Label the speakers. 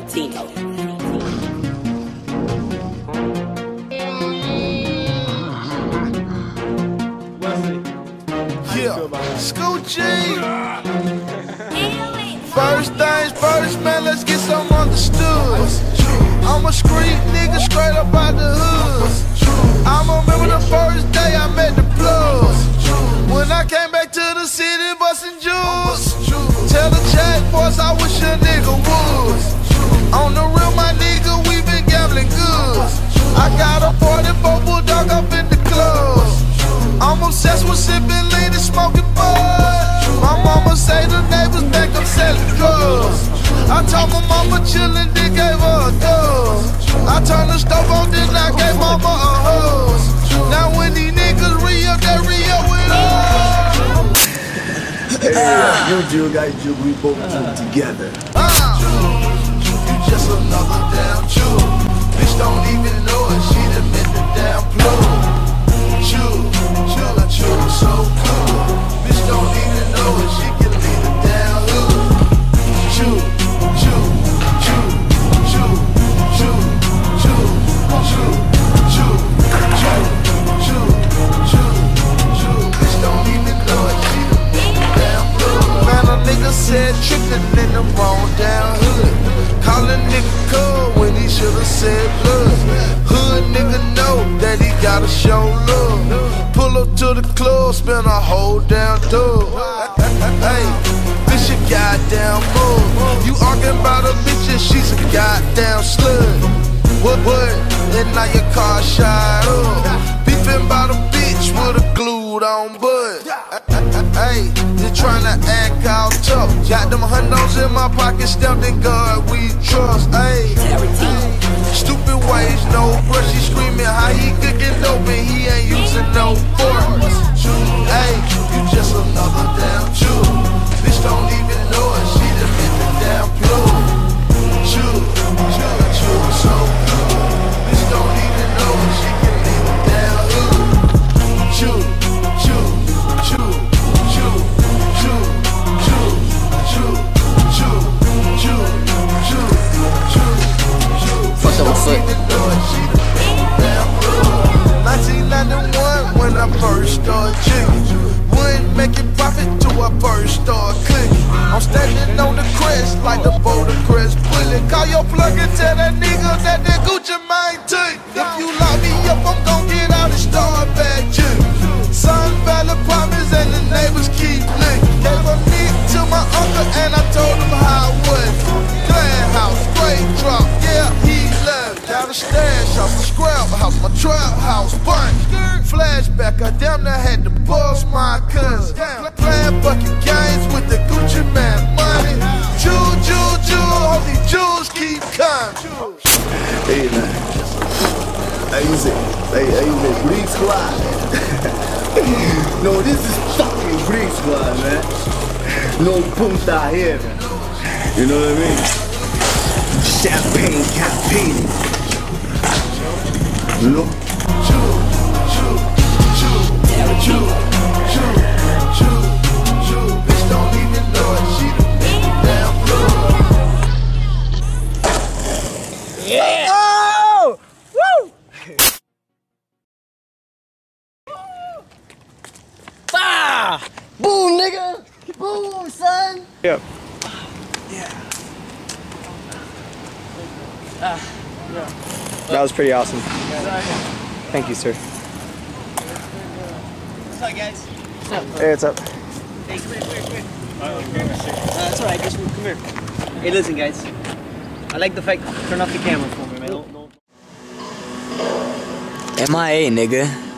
Speaker 1: Tarantino.
Speaker 2: Scoot First things first, man, let's get some understood. I'm a street nigga straight up out the hood. I remember the first day I met the plug. When I came back to the city, busting juugs. Tell the jack boys I wish a nigga would. I got a 44 bulldog up in the club. I'm obsessed with sipping lean and smoking bud. My mama say the neighbors back up selling drugs. I told my mama chillin', then gave her a dub. I turned the stove on, then I gave mama a hose. Now when these niggas re-up, they re-up with us.
Speaker 3: Hey, you Jew guys, Jew, we both do together.
Speaker 2: Ah. You just another damn Jew. Bitch don't even trippin' in the wrong damn hood. Call a nigga cold when he should've said blood. Hood nigga know that he gotta show love. Pull up to the club, spend a whole damn dub. Hey, this your goddamn move. You arguing about a bitch and she's a goddamn slut. What, what? And now your car shot up. Beefing about a bitch with a glued on butt. Hey, you tryna act all tough. Got them hundos in my pocket, stamped in God we trust. Hey, stupid ways, no brush. He screaming how he cooking dope and he ain't using no
Speaker 1: foot.
Speaker 2: 1991 when I first started jigging. Wouldn't make it profit till I first started cooking. I'm standing on the crest like the boulder crest bullet. Call your plug and tell that nigga that that Gucci house, burnt. Flashback, I damn near had to bust my cousin. Playing bucket games with the Gucci Mane money. Jew, Jew, Jew, hope these juugs keep coming.
Speaker 3: Hey, man. Hey, hey, hey, you Bleak Squad. no, this is fucking Bleak Squad, man. No punta here, man. You know what I mean? Champagne campaign. You
Speaker 2: yeah! Woo! bah!
Speaker 4: Boom, nigga! Boom, son!
Speaker 5: Yep. Yeah. Yeah. That was pretty awesome. Thank you, sir.
Speaker 4: What's up, guys?
Speaker 5: Hey, what's up?
Speaker 4: Hey, come here, come here, come here. Uh, that's alright, just come here. Hey, listen, guys. I like the fact, turn off the camera for me, man. Don't, don't.
Speaker 1: MIA, nigga.